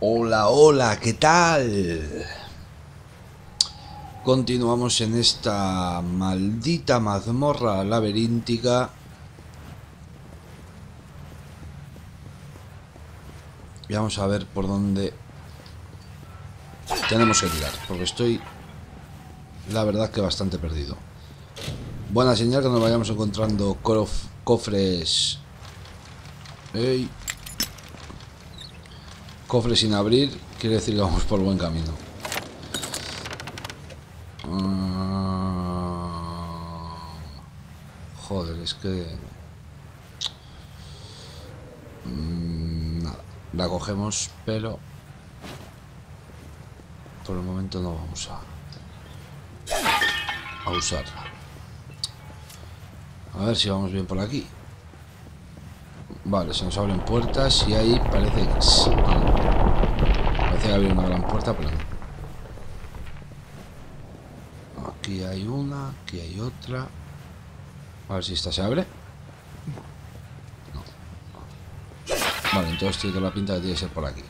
Hola, hola, ¿qué tal? Continuamos en esta maldita mazmorra laberíntica. Vamos a ver por dónde tenemos que tirar, porque estoy, la verdad, que bastante perdido. Buena señal que nos vayamos encontrando cof- cofres. Ey. Cofres sin abrir, quiere decir que vamos por buen camino. Ah, Joder, es que... Mm, la cogemos, pero... Por el momento no vamos a... A usarla. A ver si vamos bien por aquí. Vale, se nos abren puertas y ahí parece que... Parece que había una gran puerta, pero no. Aquí hay una, aquí hay otra. A ver si esta se abre. Vale, entonces tiene toda la pinta que tiene que ser por aquí.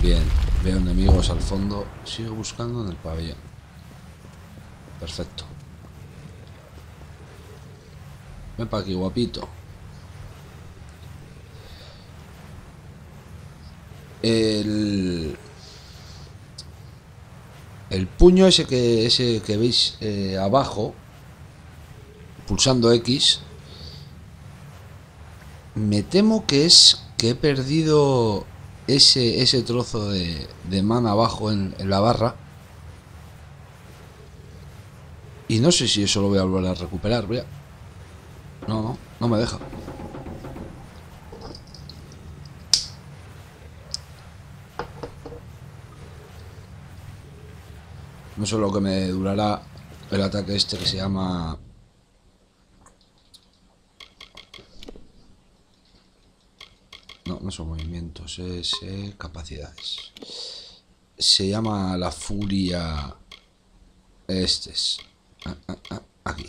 Bien, veo enemigos al fondo. Sigo buscando en el pabellón. Perfecto. Ven para aquí, guapito. El... El puño ese que, ese que veis eh, abajo, pulsando X, me temo que es que he perdido ese, ese trozo de, de mana abajo en, la barra. Y no sé si eso lo voy a volver a recuperar. No, no, no me deja. No sé lo que me durará el ataque este que se llama... No, no son movimientos, es capacidades. Se llama la furia... Este es... aquí.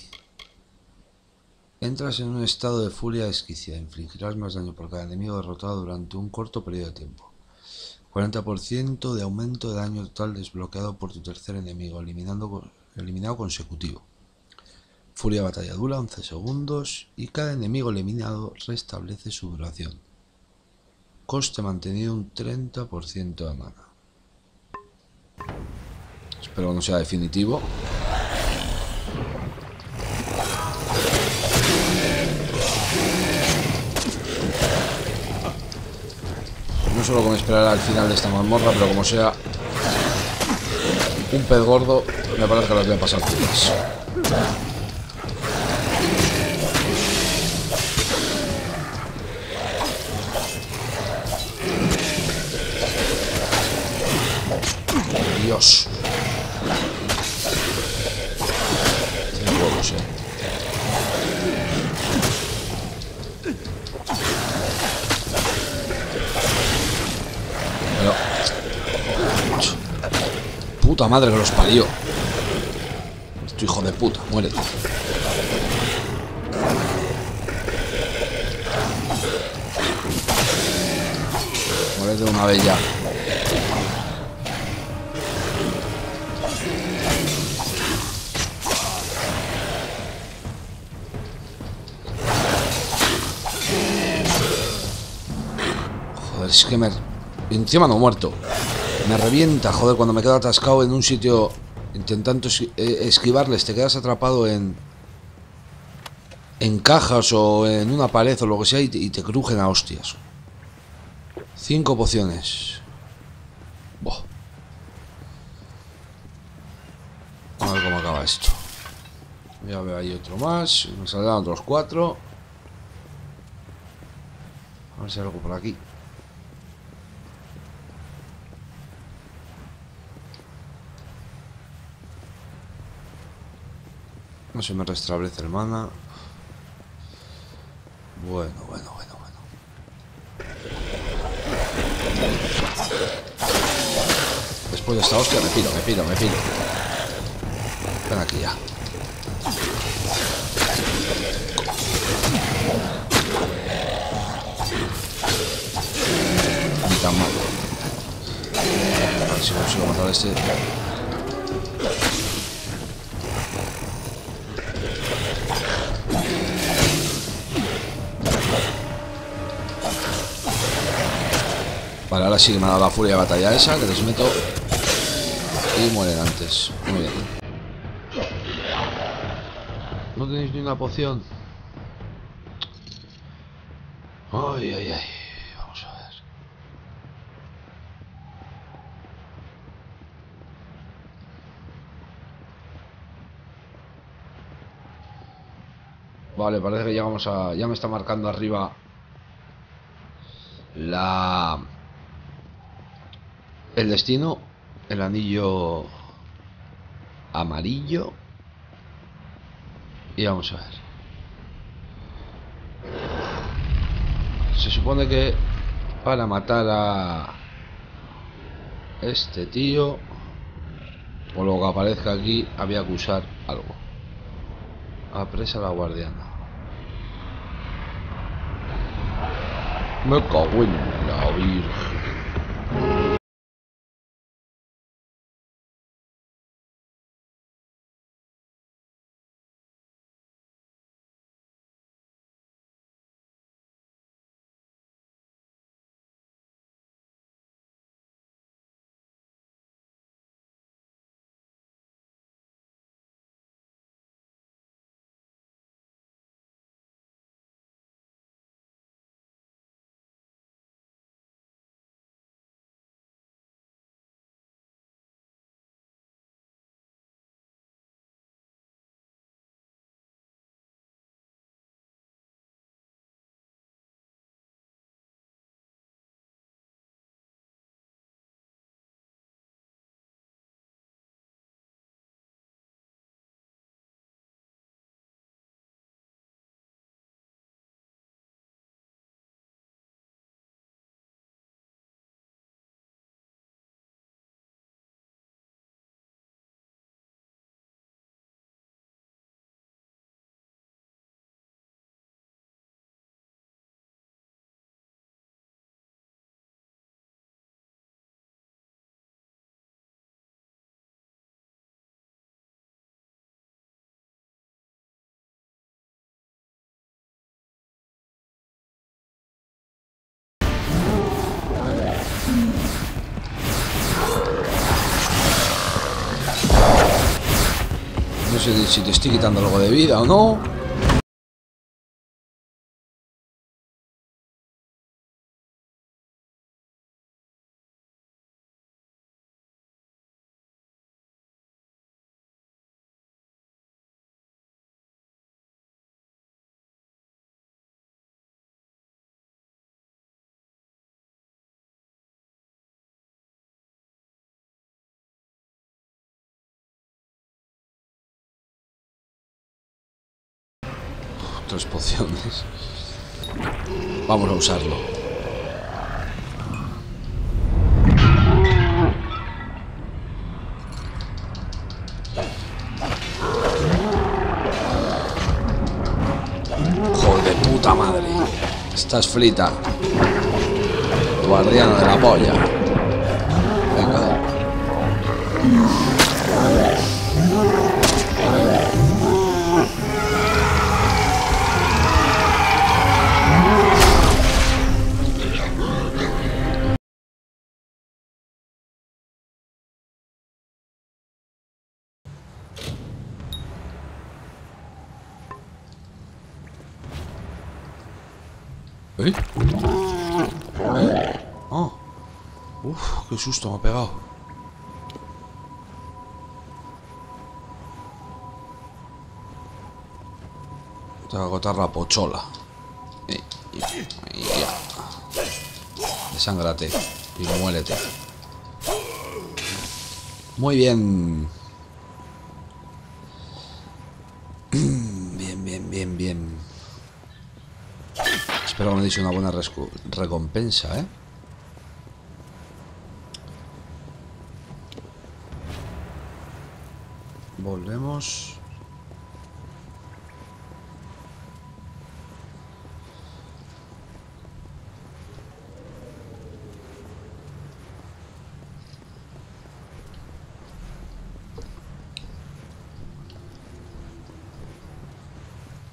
Entras en un estado de furia desquiciada. Infligirás más daño por cada enemigo derrotado durante un corto periodo de tiempo. 40% de aumento de daño total desbloqueado por tu tercer enemigo, eliminado consecutivo. Furia batalla dura 11 segundos y cada enemigo eliminado restablece su duración. Coste mantenido un 30% de mana. Espero que no sea definitivo. No sé lo que me esperará al final de esta mazmorra, pero como sea un pez gordo, me parece que las voy a pasar. Dios. Tiene huevos, eh. Puta madre que los parió. Tu hijo de puta, muérete. Muérete una vez es. Encima no muerto. Me revienta, joder, cuando me quedo atascado en un sitio intentando eh, esquivarles, te quedas atrapado en... En cajas o en una pared o lo que sea y te, y te crujen a hostias. Cinco pociones. Buah. A ver cómo acaba esto. Ya veo ahí otro más. Me saldrán otros cuatro. A ver si hay algo por aquí. No se me restablece el mana. Bueno, bueno, bueno, bueno. Después de esta hostia me piro, me piro, me piro. Ven aquí ya. Ni tan mal. A ver si consigo matar a este. Ahora sí que me ha dado la furia de batalla esa, que les meto. Y mueren antes. Muy bien. No tenéis ni una poción. Ay, ay, ay. Vamos a ver. Vale, parece que llegamos a... Ya me está marcando arriba la... El destino, el anillo amarillo. Y vamos a ver. Se supone que para matar a este tío, o lo que aparezca aquí, había que usar algo. Apresa la guardiana. Me cago en la virgen. Sé si te estoy quitando algo de vida o no. Pociones. Vamos a usarlo. Joder de puta madre. Estás frita. Guardiana de la polla. ¿Eh? Oh. Uf, qué susto me ha pegado. Tengo que agotar la pochola. Y, y- muérete. Muy bien. He dicho, una buena recompensa, ¿eh? Volvemos.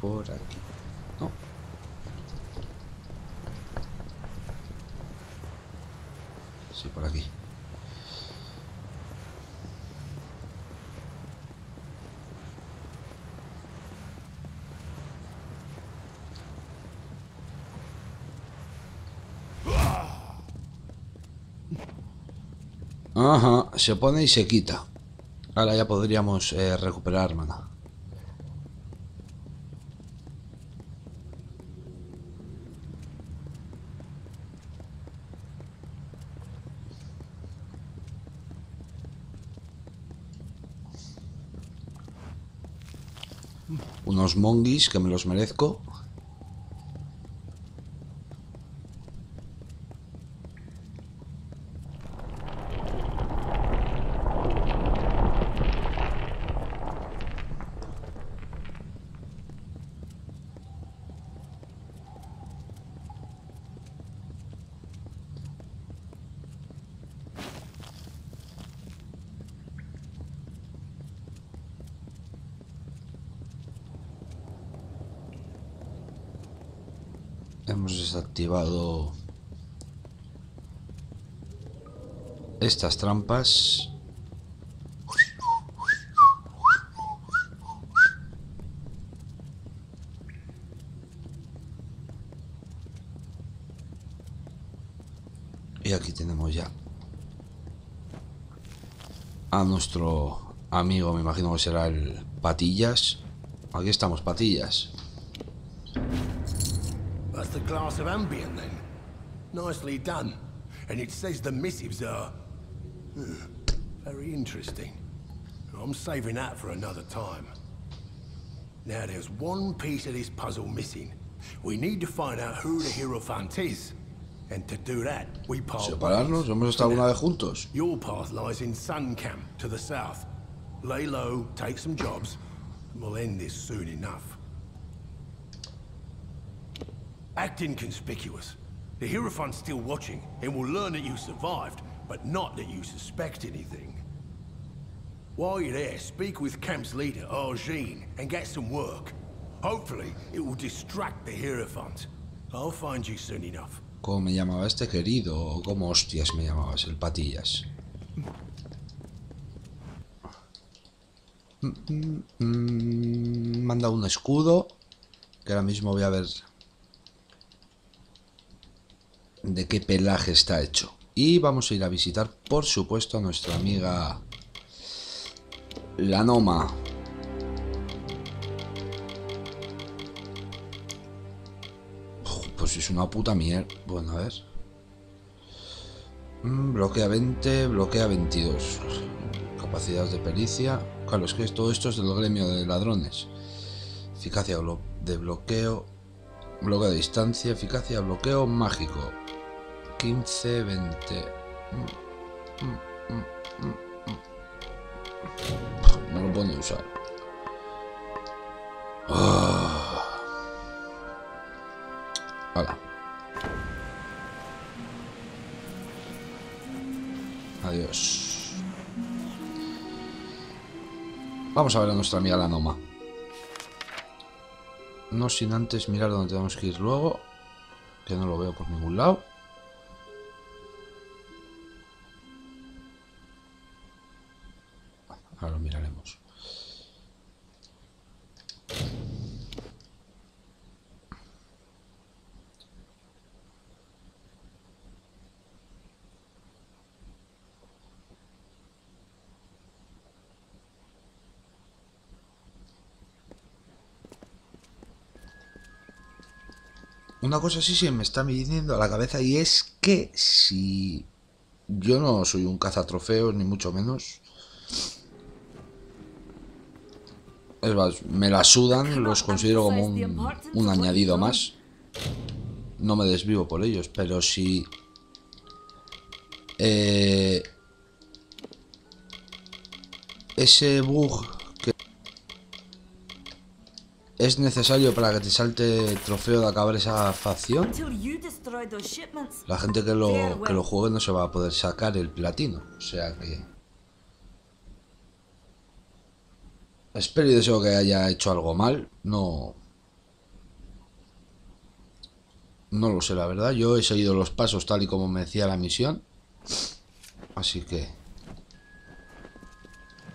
Por aquí. No. Sí, por aquí. Ajá, se pone y se quita. Ahora ya podríamos eh, recuperar mana. Unos monguis que me los merezco. Hemos desactivado estas trampas. Y aquí tenemos ya a nuestro amigo, me imagino que será el Patillas. Aquí estamos, Patillas. Glass of Ambien then. Nicely done. And it says the missives are... Hmm, very interesting. I'm saving that for another time. Now there's one piece of this puzzle missing. We need to find out who the Hierophant is. And to do that, we part Separarnos, hemos estado una vez juntos. Your path lies in Sun Camp, to the south. Lay low, take some jobs, and we'll end this soon enough. Act inconspicuous. The Hierophant's still watching, and will learn that you survived, but not that you suspect anything. While you're there, speak with Camp's leader, Argene, and get some work. Hopefully, it will distract the Hierophant. I'll find you soon enough. ¿Cómo me llamaba este querido? ¿O cómo hostias me llamabas? El Patillas. Mm, mm, mm, Manda un escudo. Que ahora mismo voy a ver de qué pelaje está hecho. Y vamos a ir a visitar, por supuesto, a nuestra amiga la Noma. Pues es una puta mierda. Bueno, a ver. Mm, bloquea 20, bloquea 22. Capacidad de pericia. Claro, es que todo esto es del gremio de ladrones. Eficacia de bloqueo. Bloqueo de distancia. Eficacia bloqueo mágico. 15, 20. Mm, mm, mm. No lo puedo ni usar. Ah. Hola. Adiós. Vamos a ver a nuestra amiga la Noma. No sin antes mirar dónde tenemos que ir luego. Que no lo veo por ningún lado. Ahora lo miraremos. Una cosa sí se me está viniendo a la cabeza y es que si yo no soy un cazatrofeos ni mucho menos. Es más, me la sudan, los considero como un, un añadido más. no me desvivo por ellos, pero si... eh, ese bug que es necesario para que te salte el trofeo de acabar esa facción, la gente que lo, que lo juegue no se va a poder sacar el platino. O sea que... Espero y deseo que haya hecho algo mal. No... No lo sé, la verdad. Yo he seguido los pasos tal y como me decía la misión. Así que...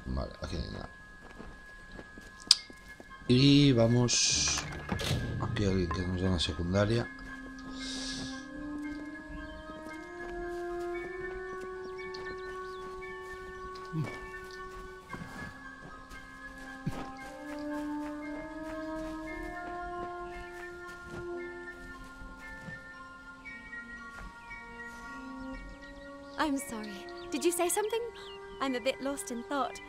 Vale, aquí hay nada. Y vamos... Aquí hay alguien que nos da una secundaria. I'm sorry. Did you say something? I'm a bit lost in thought.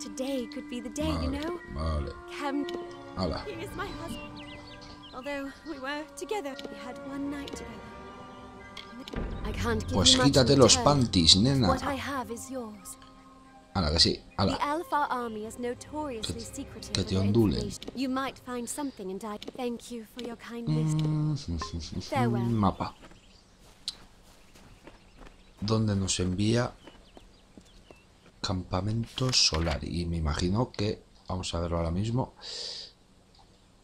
Today could be the day, you know? Vale. Cam, Hala. he is my husband. Although we were together, we had one night together. I can't give Pues quítate los panties, nena. What I have is yours. Hala, que sí. The Hala. Alpha army is notoriously secretive. que te information. You might find something and I thank you for your kind wisdom. Un Farewell. mapa. Donde nos envía campamento solar. Y me imagino que, vamos a verlo ahora mismo,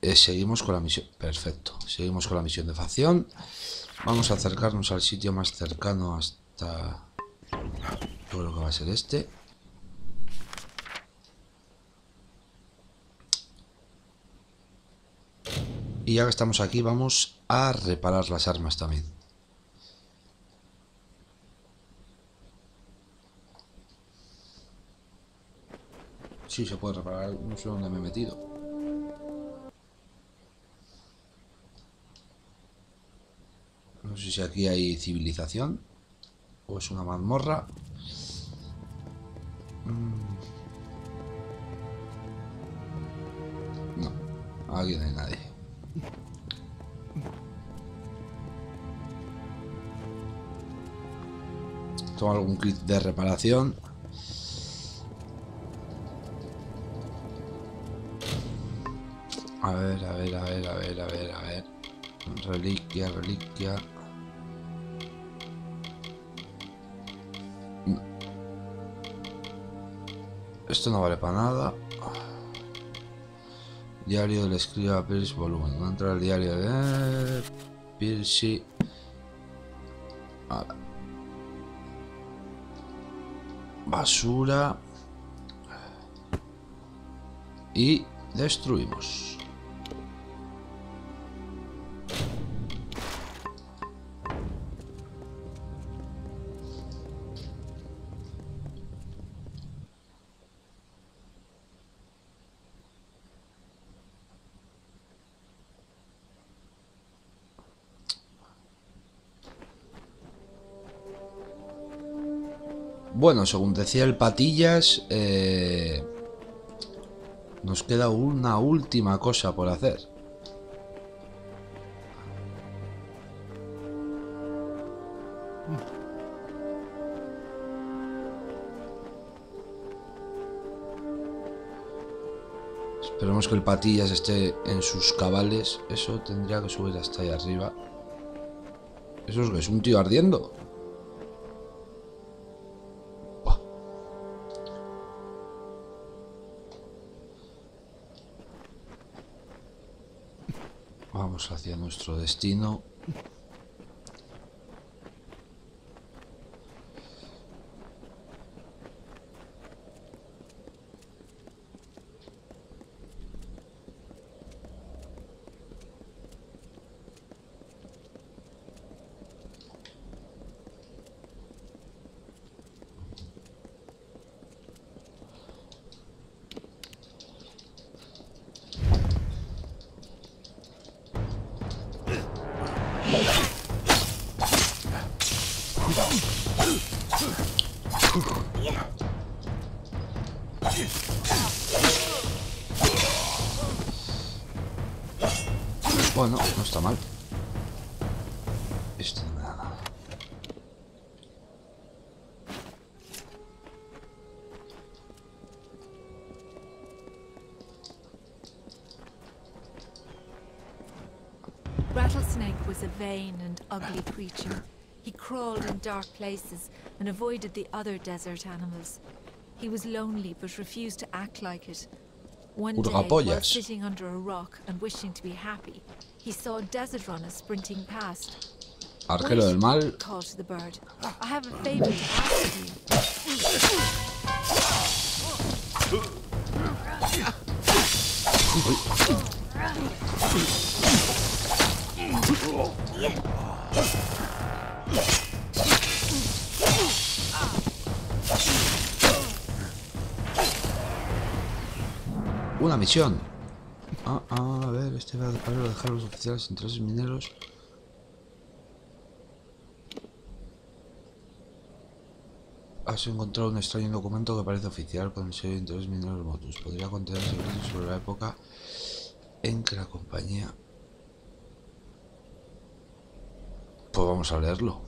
eh, seguimos con la misión. Perfecto. Seguimos con la misión de facción. Vamos a acercarnos al sitio más cercano hasta... Yo creo que va a ser este. Y ya que estamos aquí, vamos a reparar las armas también. Sí, se puede reparar. No sé dónde me he metido. No sé si aquí hay civilización o es una mazmorra. Mm. No, aquí no hay nadie. Toma algún kit de reparación. A ver, a ver, a ver, a ver, a ver, a ver. Reliquia, reliquia. Esto no vale para nada. Diario del escriba Pierce volumen. Voy a entrar al diario de Pierce. Ahora. Basura. Y destruimos. Bueno, según decía el Patillas, eh, nos queda una última cosa por hacer. Esperemos que el Patillas esté en sus cabales. Eso tendría que subir hasta ahí arriba. ¿Eso es que es un tío ardiendo? Vamos hacia nuestro destino. Crawled in dark places and avoided the other desert animals. He was lonely but refused to act like it. One day, while sitting under a rock and wishing to be happy, he saw a desert runner sprinting past. Arquero del mal. Called to the bird. I have a favor to ask you. Una misión. Ah, ah, a ver, este va a dejar, los oficiales intereses mineros. Has encontrado un extraño documento que parece oficial con el sello de interés mineros Motus. Podría contener secretos sobre la época en que la compañía... Pues vamos a leerlo.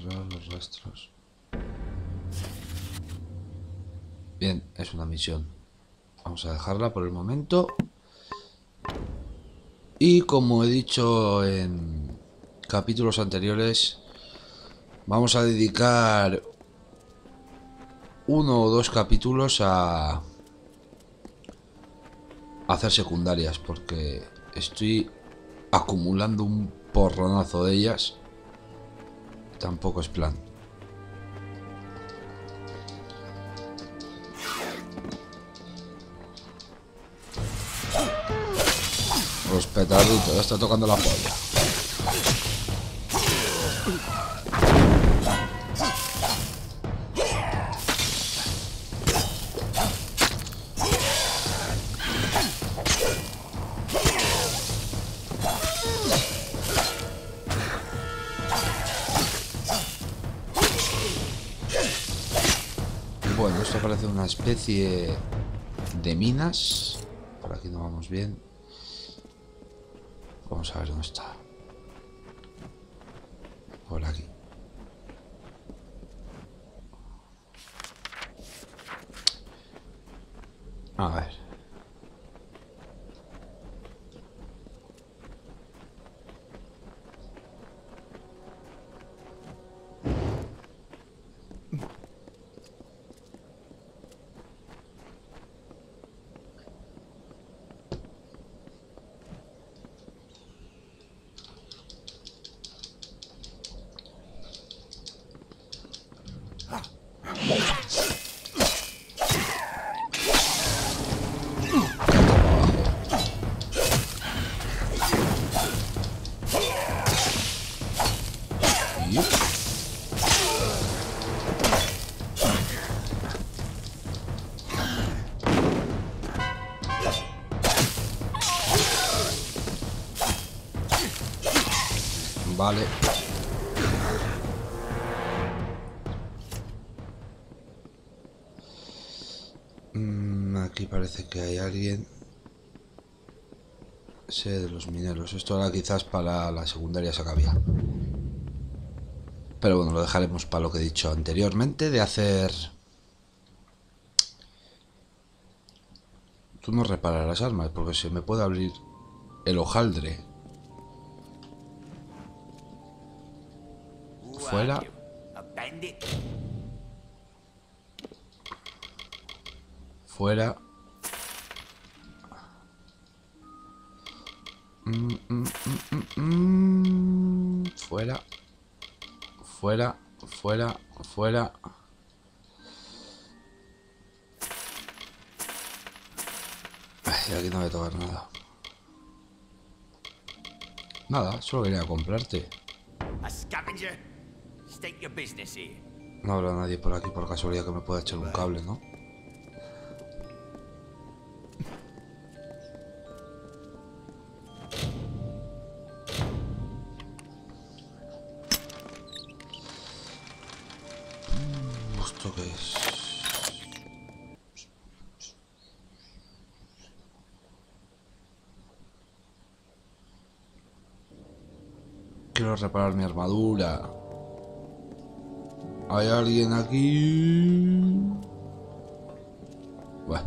Los rastros. Bien, es una misión. Vamos a dejarla por el momento. Y como he dicho en capítulos anteriores, vamos a dedicar uno o dos capítulos a, hacer secundarias, porque estoy acumulando un porronazo de ellas. Tampoco es plan. Los petarditos, ya está tocando la polla. Una especie de minas. Por aquí no vamos bien. Vamos a ver dónde está. Que hay alguien. Sé de los mineros. Esto era quizás para la secundaria Sacavia. Pero bueno, lo dejaremos para lo que he dicho anteriormente de hacer... Tú no repararás armas porque se me puede abrir el hojaldre. Fuera. Fuera. Mm, mm, mm. Fuera. Fuera, fuera, fuera. Ay, aquí no voy a tocar nada. Nada, solo quería comprarte. No habrá nadie por aquí por casualidad que me pueda echar un cable, ¿no? Quiero reparar mi armadura. ¿Hay alguien aquí? Bueno,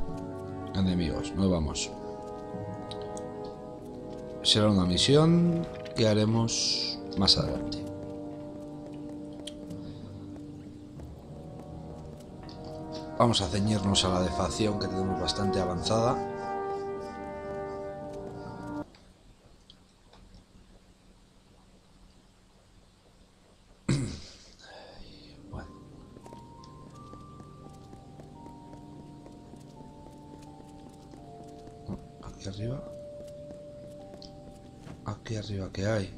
enemigos, nos vamos. Será una misión que haremos más adelante. Vamos a ceñirnos a la defacción que tenemos bastante avanzada. Arriba, ¿qué hay?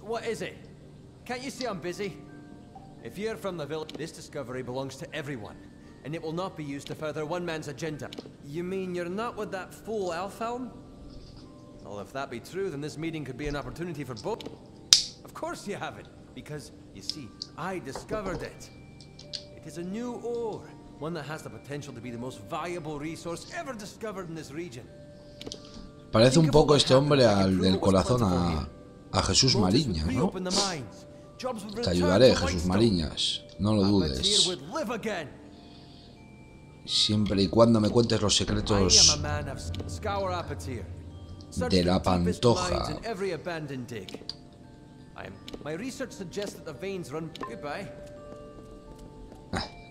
What is it? Can't you see I'm busy? If you're from the village, this discovery belongs to everyone, and it will not be used to further one man's agenda. You mean you're not with that fool Alfhelm? Well, if that be true, then this meeting could be an opportunity for both. Of course you haven't, because, you see, I discovered it. It is a new ore, one that has the potential to be the most valuable resource ever discovered in this region. Parece un poco este hombre al del corazón a, a Jesús Mariñas, ¿no? Te ayudaré, Jesús Mariñas. No lo dudes. Siempre y cuando me cuentes los secretos de la pantoja. Ah,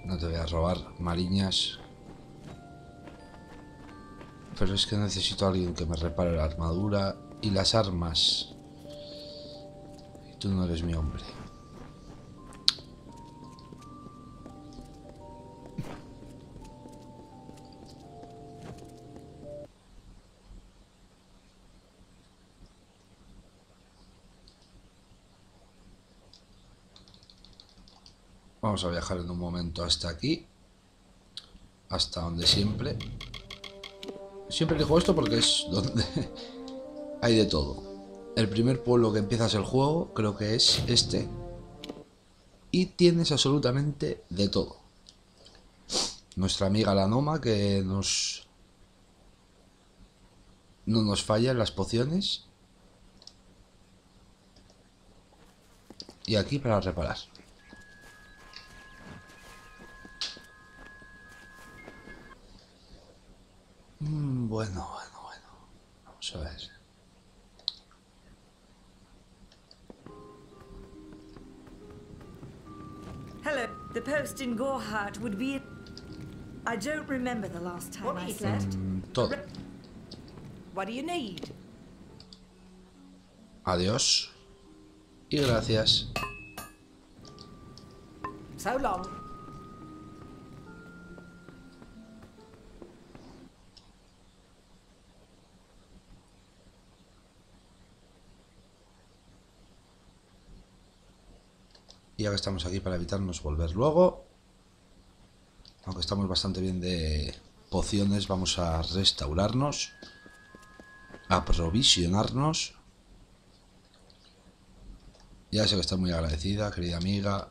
no te voy a robar, Mariñas. Pero es que necesito a alguien que me repare la armadura y las armas. Tú no eres mi hombre. Vamos a viajar en un momento hasta aquí. Hasta donde siempre. Siempre elijo esto porque es donde hay de todo. El primer pueblo que empiezas el juego creo que es este. Y tienes absolutamente de todo. Nuestra amiga la Noma que nos... No nos falla en las pociones. Y aquí para reparar. Mm, Bueno, bueno, bueno. Vamos a ver. Hello. The post in Gorhart would be. I don't remember the last time I slept. Mm, Todo. What do you need? Adiós. Y gracias. So long. Y ya que estamos aquí para evitarnos volver luego. Aunque estamos bastante bien de pociones, vamos a restaurarnos. Aprovisionarnos. Ya sé que está muy agradecida, querida amiga.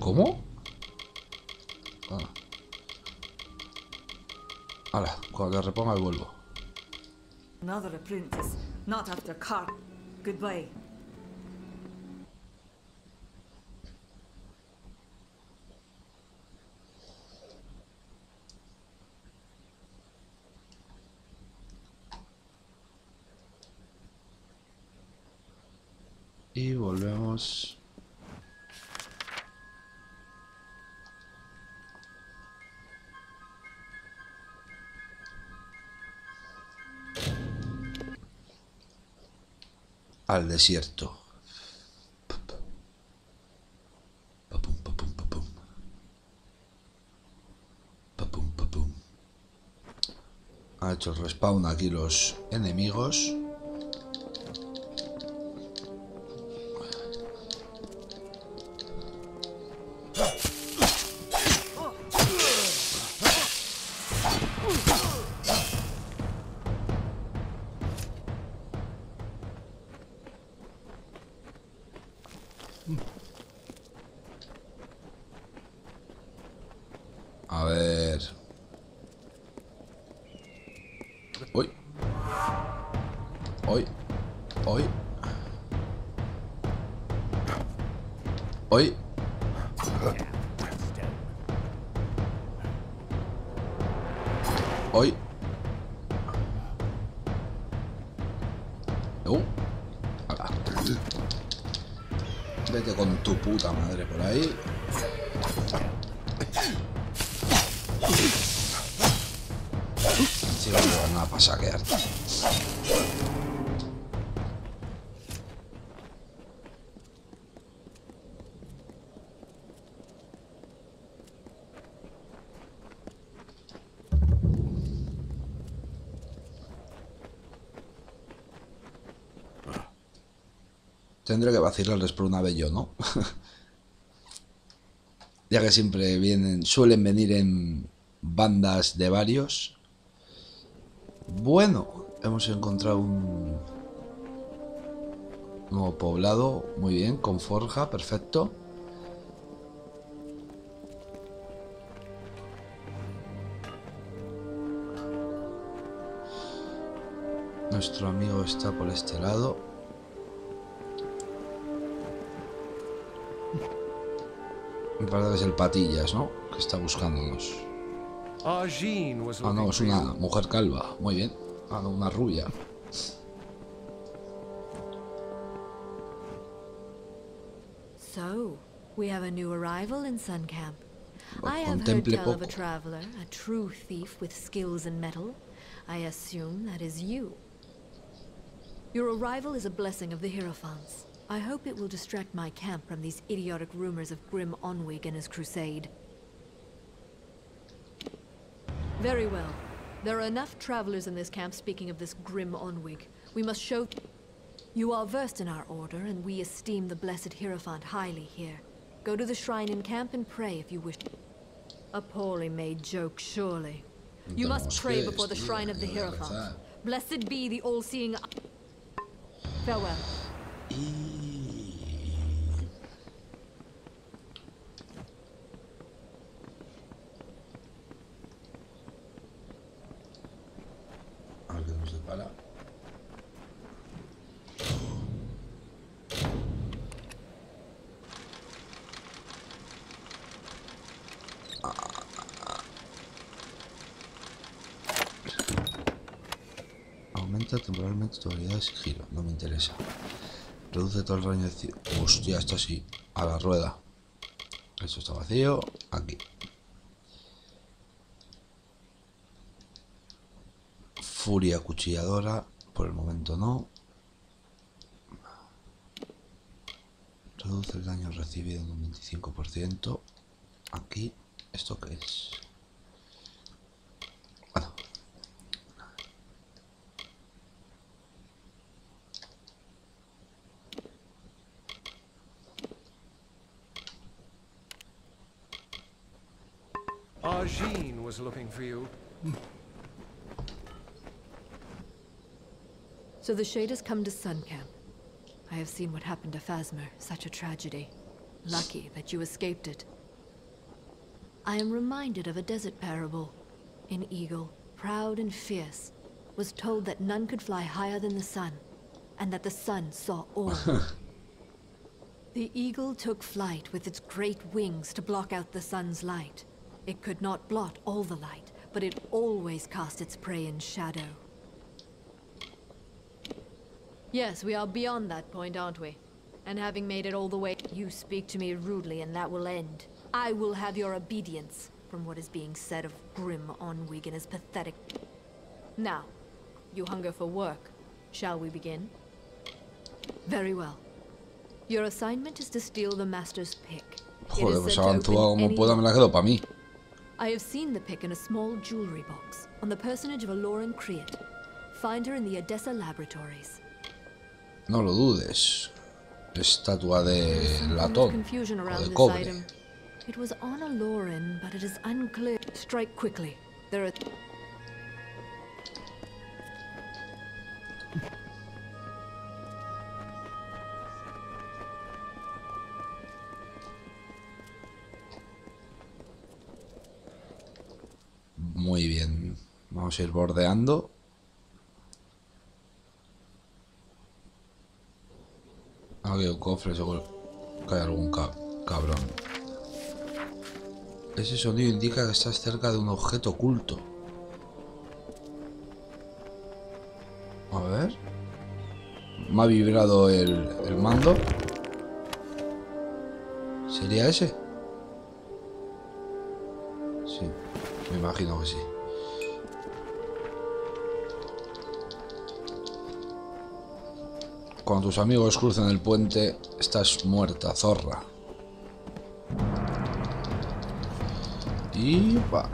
¿Cómo? Ah. Hala, cuando reponga vuelvo. Another apprentice. Not after Car. Goodbye. Y volvemos. Al desierto. Ha hecho el respawn aquí los enemigos. Hoy. Hoy. Uh. Vete con tu puta madre por ahí. Encima me van a. Tendré que vacilarles por una vez yo, ¿no? ya que siempre vienen, suelen venir en bandas de varios. Bueno, hemos encontrado un nuevo poblado, muy bien, con forja, perfecto. Nuestro amigo está por este lado. Me parece que es el Patillas, ¿no? Que está buscándonos. Was Ah, no, es una mujer calva. Muy bien. Ah, no, una rubia. So, we have a new arrival in. Well, I have heard tell of a traveler, a true thief with skills in metal. I assume that is you. Your arrival is a blessing of the Hierophants. I hope it will distract my camp from these idiotic rumors of Grim Onwig and his crusade. Very well. There are enough travelers in this camp speaking of this Grim Onwig. We must show... You are versed in our order, and we esteem the blessed Hierophant highly here. Go to the shrine in camp and pray if you wish. A poorly made joke, surely. You must pray before the shrine of the Hierophant. Blessed be the all-seeing... Farewell. Sigilo. No me interesa. Reduce todo el rango de... Hostia, esto sí. A la rueda. Esto está vacío. Aquí. Furia cuchilladora. Por el momento no. Reduce el daño recibido en un 25%. Aquí. ¿Esto qué es? Jean was looking for you. So the Shade has come to Suncamp. I have seen what happened to Phasmer, such a tragedy. Lucky that you escaped it. I am reminded of a desert parable. An eagle, proud and fierce, was told that none could fly higher than the sun, and that the sun saw all. the eagle took flight with its great wings to block out the sun's light. It could not blot all the light, but it always cast its prey in shadow. Yes, we are beyond that point, aren't we? And having made it all the way, you speak to me rudely and that will end. I will have your obedience from what is being said of Grim Onwig and his pathetic... Now, you hunger for work. Shall we begin? Very well. Your assignment is to steal the Master's pick. Joder, pues said to avantúa como pueda, me la quedo para mí. I have seen the pick in a small jewelry box on the personage of a Lauren Creed. Find her in the Odessa laboratories. No lo dudes. Estatua de latón confusion around this cobre. item. It was on a Lauren, but it is unclear. Strike quickly. There are. Muy bien. Vamos a ir bordeando. cofre, seguro que hay algún ca- cabrón. Ese sonido indica que estás cerca de un objeto oculto. A ver. Me ha vibrado el, el mando. ¿Sería ese? Sí, me imagino que sí. Cuando tus amigos crucen el puente, estás muerta, zorra. Y va.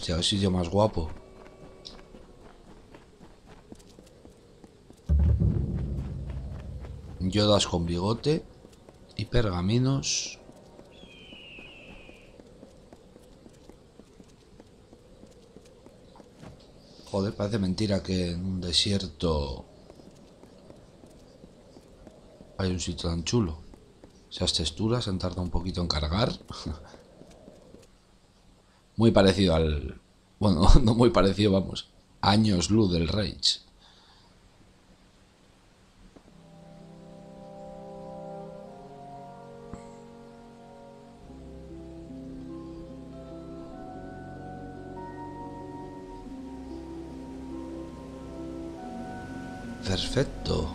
Hostia, qué sitio más guapo. Yodas con bigote y pergaminos. Joder, parece mentira que en un desierto hay un sitio tan chulo. Esas texturas han tardado un poquito en cargar. Muy parecido al... Bueno, no muy parecido, vamos. Años luz del Rage. Perfecto.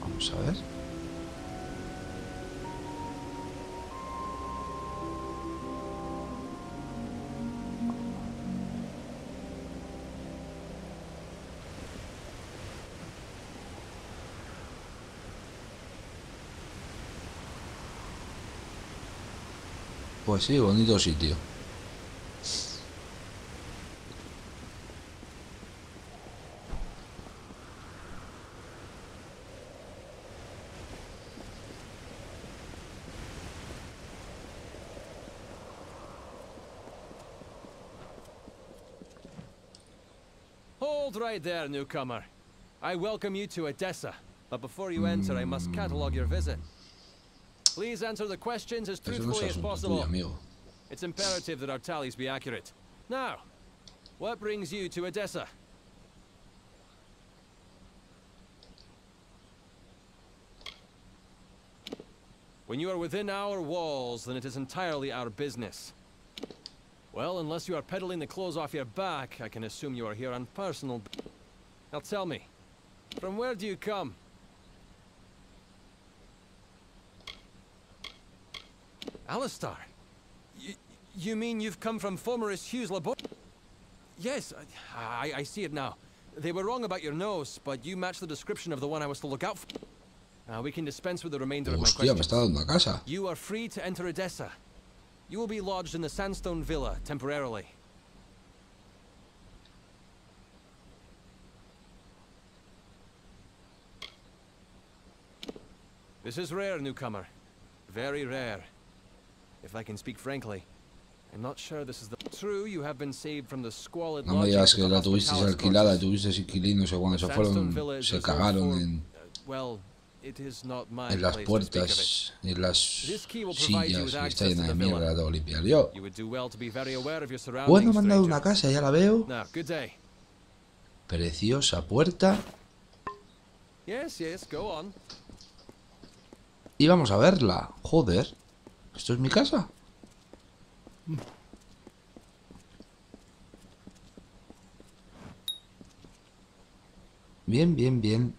Vamos a ver. Sí, bonito sitio. Hold right there, newcomer. I welcome you to Odessa, but before you enter, I must catalogue your visit. Please answer the questions as Eso no es truthfully as possible. It's imperative that our tallies be accurate. Now, what brings you to Odessa? When you are within our walls, then it is entirely our business. Well, unless you are peddling the clothes off your back, I can assume you are here on personal... Now tell me, from where do you come? Alistar? You, you mean you've come from Fomerus Hughes Labor... Yes, I, I, I see it now. They were wrong about your nose, but you match the description of the one I was to look out for. Now we can dispense with the remainder of my Hostia, me questions. está dando casa. You are free to enter Odessa. You will be lodged in the Sandstone Villa temporarily. This is rare, newcomer. Very rare. If I can speak frankly, I'm not sure this is the... True, you have been saved from the squalid No me digas que la tuvisteis alquilada, tuvisteis inquilinos y cuando se fueron se cagaron en, Well, it is not my en las puertas y en las sillas y está llena de mierda, la tengo que limpiar yo. You would do well to be very aware of your surroundings, Bueno, me han dado una casa, ya la veo. Now, good day. Preciosa puerta. Yes, yes, go on. Y vamos a verla. Joder. ¿Esto es mi casa? Bien, bien, bien.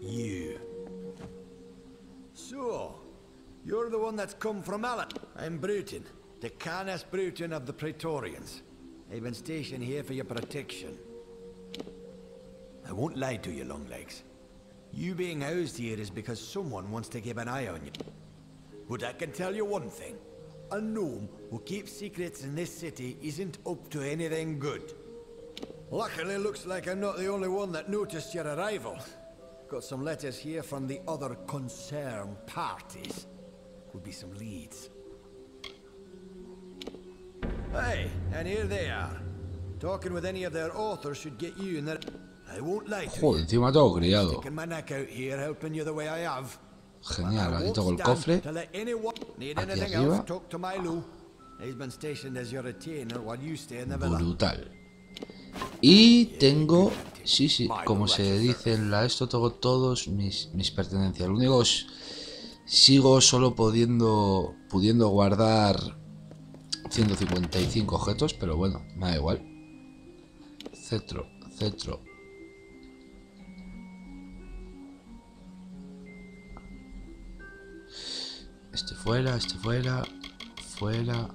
You. sure, you're the one that's come from Alan. I'm Bruton, the Canis Bruton of the Praetorians. I've been stationed here for your protection. I won't lie to you, Longlegs. You being housed here is because someone wants to keep an eye on you. But I can tell you one thing. A gnome who keeps secrets in this city isn't up to anything good. Luckily, looks like I'm not the only one that noticed your arrival. Got some letters here from the other concerned parties. Could be some leads. Hey, and here they are. Talking with any of their authors should get you in their... I won't lie to Joder, encima todo you. criado. Sticking my neck out here, helping you the way I have. Genial, aquí tengo el cofre. Aquí arriba. you. Brutal. Y tengo, sí, sí, como se dice en la esto, tengo todos mis, mis pertenencias. Lo único es, sigo solo pudiendo, pudiendo guardar 155 objetos, pero bueno, me da igual. Cetro, cetro. Este fuera, este fuera, fuera.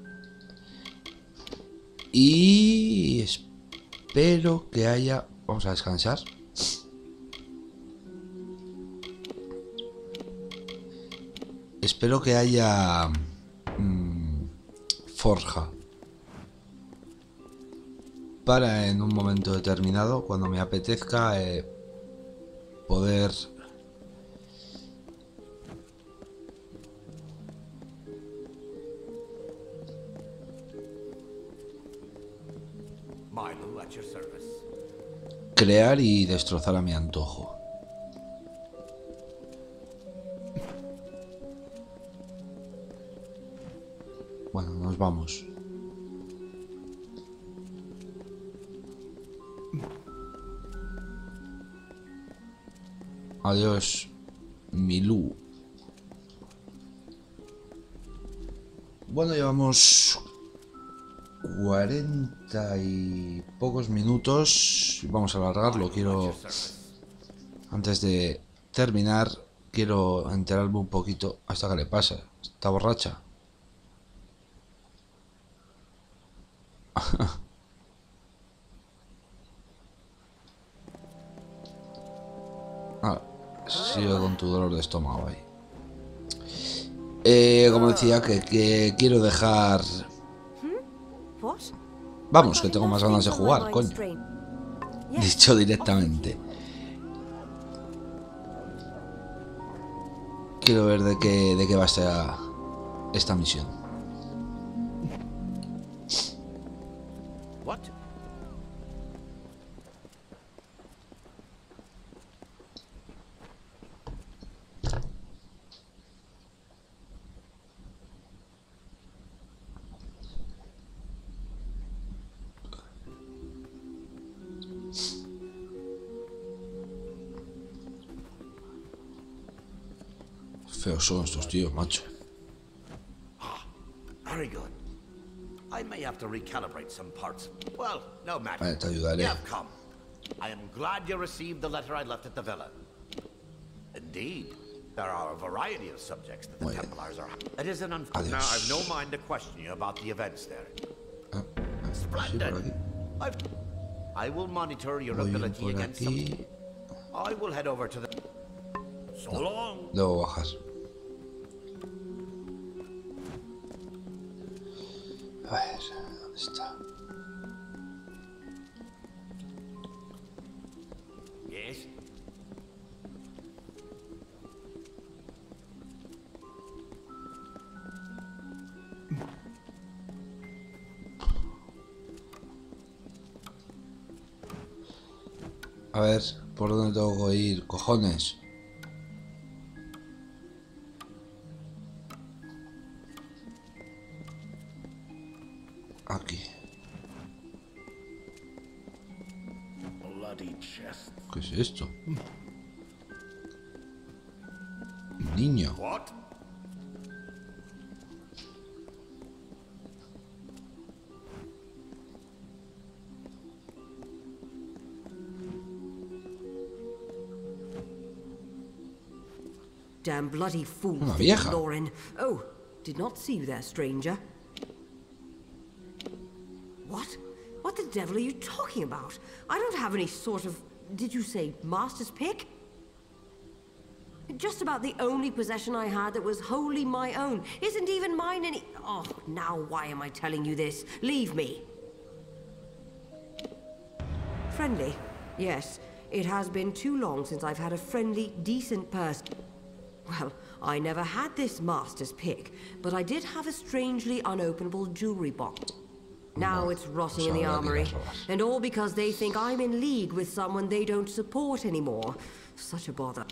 Y espero que haya... Vamos a descansar. Espero que haya... mm, forja. Para en un momento determinado, cuando me apetezca, eh, poder... Crear y destrozar a mi antojo. Vamos. Adiós, Milú. Bueno, llevamos 40 y pocos minutos. Vamos a alargarlo. Quiero, antes de terminar, quiero enterarme un poquito hasta que le pasa. ¿Está borracha? Con tu dolor de estómago ahí. Eh, como decía, que, que quiero dejar? Vamos, que tengo más ganas de jugar, coño. Dicho directamente. Quiero ver de qué, de qué va esta, esta misión. Son estos tíos, macho. Very good. I may have to recalibrate some parts. Well, no matter. Vale, te ayudaré. You have come. I am glad you received the letter I left at the villa. Indeed, there are a variety of subjects that the Muy. Templars are. It is an unf- Adiós. Now, I've no mind to question you about the events there. Ah, sí, Splendid. aquí. I've... I will monitor your Voy ability against some... I will head over to the... So long. Debo bajar. Cojones. Aquí. ¿Qué es esto? Niño. Damn bloody fool. Lauren. Oh, Did not see you there, stranger. What? What the devil are you talking about? I don't have any sort of... Did you say master's pick? Just about the only possession I had that was wholly my own. Isn't even mine any... Oh, now why am I telling you this? Leave me. Friendly? Yes. It has been too long since I've had a friendly, decent person. Well, I never had this master's pick, but I did have a strangely unopenable jewelry box. Now it's rotting in the armory, and all because they think I'm in league with someone they don't support anymore. Such a bother.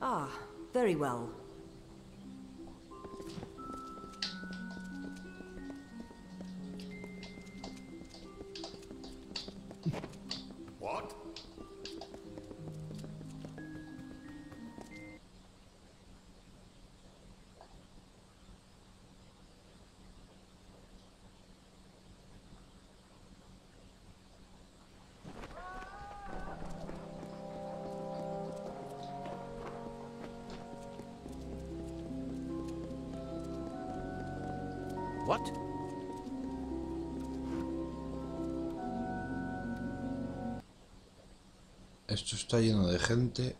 Ah, very well. What? Esto está lleno de gente.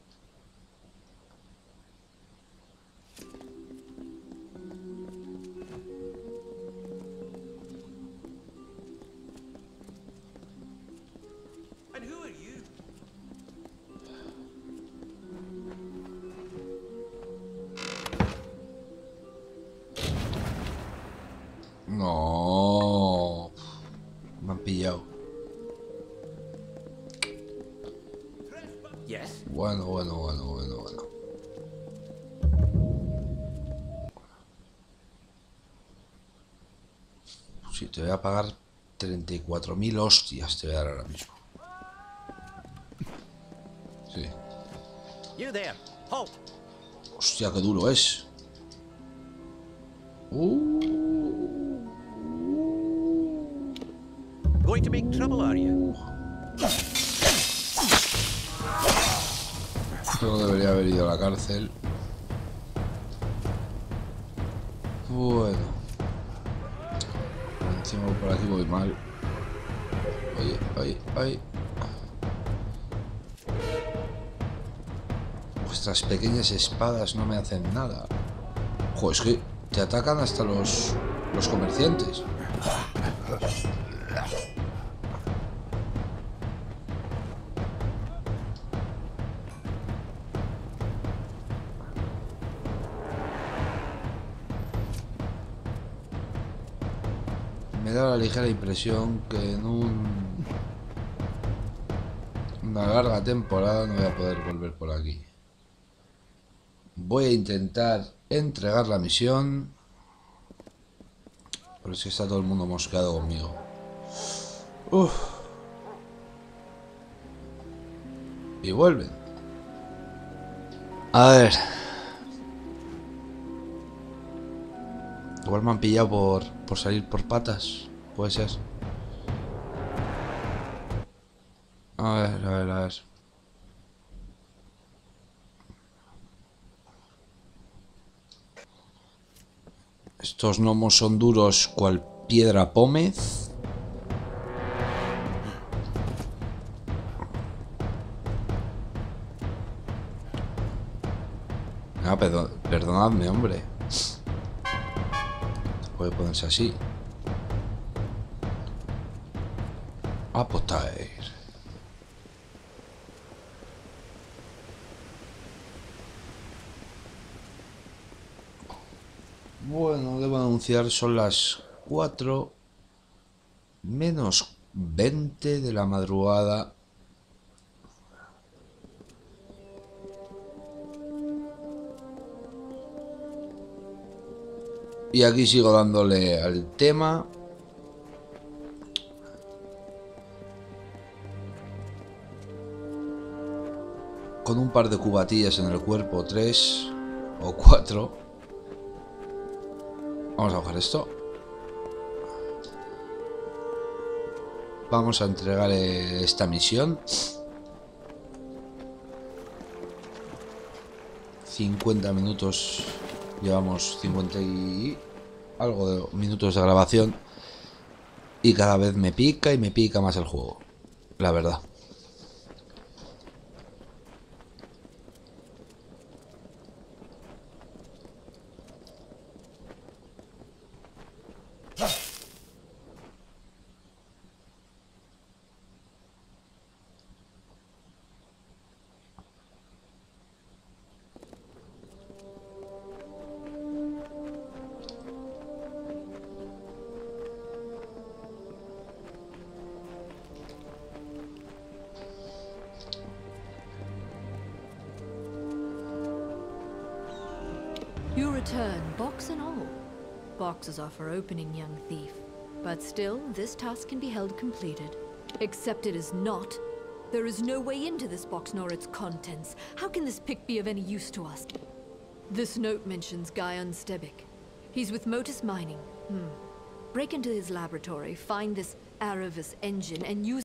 34.000 hostias, te voy a dar ahora mismo. Sí. Hostia, qué duro es. Uh, Going to make trouble, are you? no debería haber ido a la cárcel. Vuestras pequeñas espadas no me hacen nada. Joder, es que te atacan hasta los, los comerciantes. Me da la ligera impresión que en un, una larga temporada no voy a poder volver por aquí. Voy a intentar entregar la misión. Pero que está todo el mundo mosqueado conmigo. Uf. Y vuelven. A ver. Igual me han pillado por, por salir por patas. Puede ser. A ver, a ver, a ver. Estos gnomos son duros cual piedra pómez. Ah, perdón, perdonadme, hombre. Puede ponerse así. Apotair. Bueno, debo anunciar, son las 4 menos 20 de la madrugada. Y aquí sigo dándole al tema. Con un par de cubatillas en el cuerpo, tres o cuatro. Vamos a coger esto. Vamos a entregar esta misión. 50 minutos Llevamos 50 y algo de minutos de grabación y cada vez me pica y me pica más el juego, la verdad. Can be held completed. Except it is not. There is no way into this box nor its contents. How can this pick be of any use to us? This note mentions Guyon Stebic. He's with Motus Mining. Hmm. Break into his laboratory, find this Aravis engine, and use